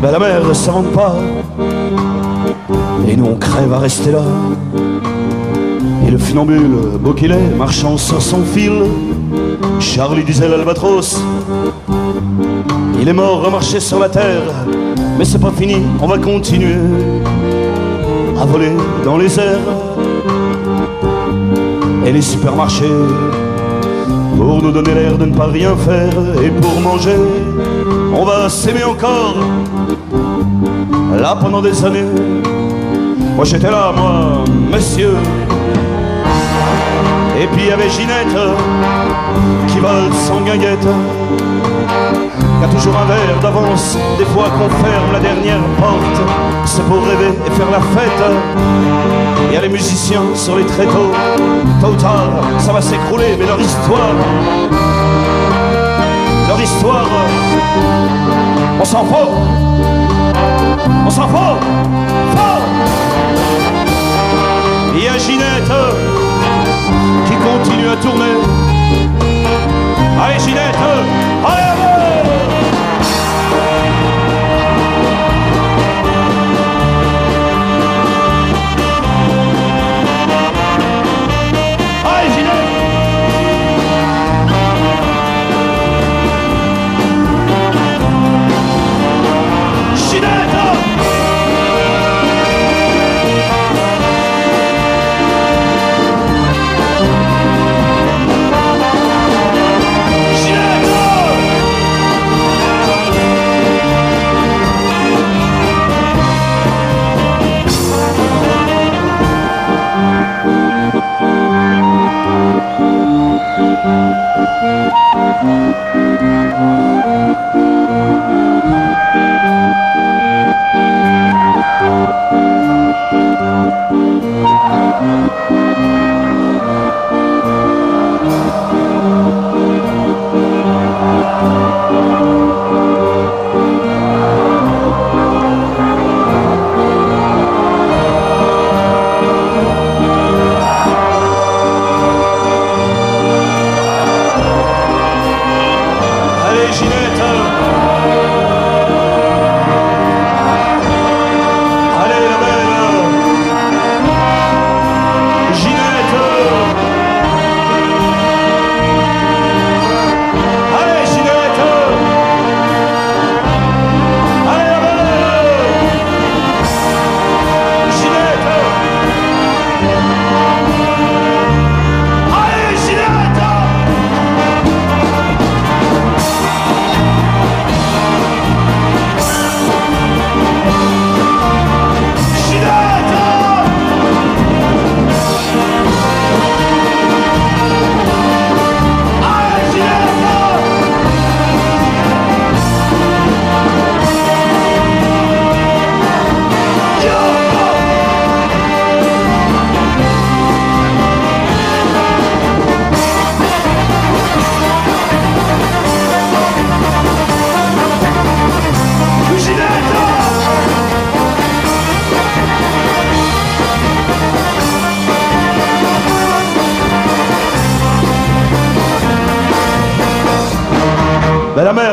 mer s'invente pas. Et nous on crève à rester là. Et le funambule, beau qu'il est, marchant sur son fil, Charlie disait l'albatros. Il est mort remarché sur la terre, mais c'est pas fini, on va continuer à voler dans les airs. Et les supermarchés, pour nous donner l'air de ne pas rien faire, et pour manger, on va s'aimer encore. Là pendant des années, moi j'étais là, moi, monsieur. Et puis il y avait Ginette qui vole sans guinguette. Y a toujours un verre d'avance, des fois qu'on ferme la dernière porte. C'est pour rêver et faire la fête. Il y a les musiciens sur les tréteaux. Tôt ou tard, ça va s'écrouler, mais leur histoire, leur histoire, on s'en fout. On s'en fout. Fort. Il y a Ginette qui continue à tourner. Allez Ginette, allez, allez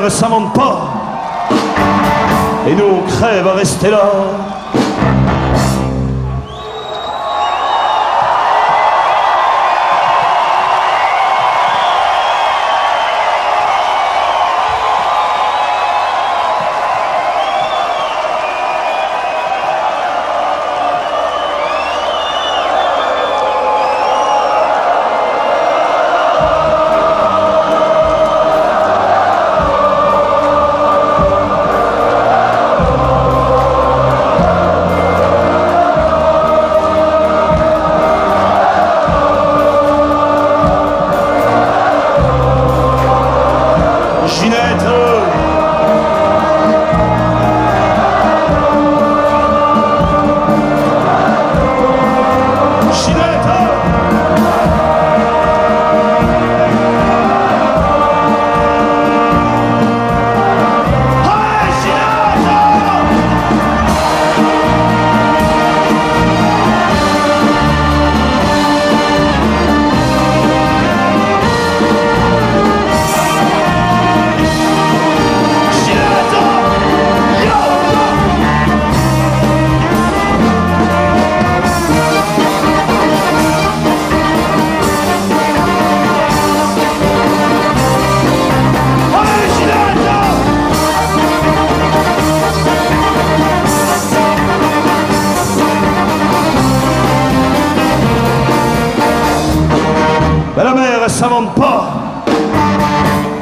S'invente pas. Et nous, on crève à rester là.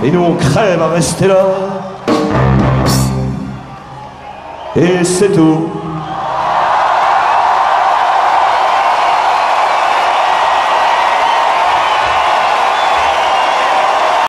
Et nous, on crève à rester là. Et c'est tout.